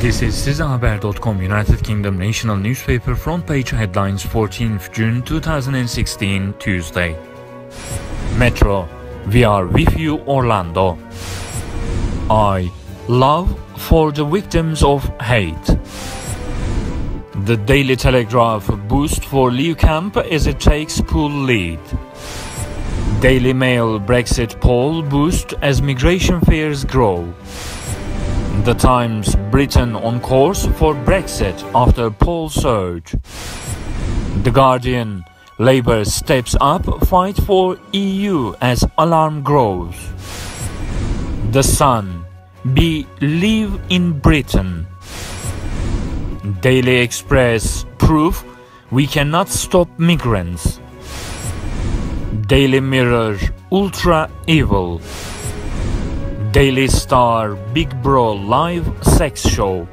This is SizeHaber.com United Kingdom National Newspaper front page headlines 14th June 2016 Tuesday. Metro, we are with you Orlando. I love for the victims of hate. The Daily Telegraph boost for Leave Camp as it takes pool lead. Daily Mail Brexit poll boost as migration fears grow. The Times Britain on course for Brexit after poll surge. The Guardian Labour steps up fight for EU as alarm grows. The Sun Believe in Britain. Daily Express proof we cannot stop migrants. Daily Mirror Ultra Evil. Daily Star Big Bro Live Sex Show.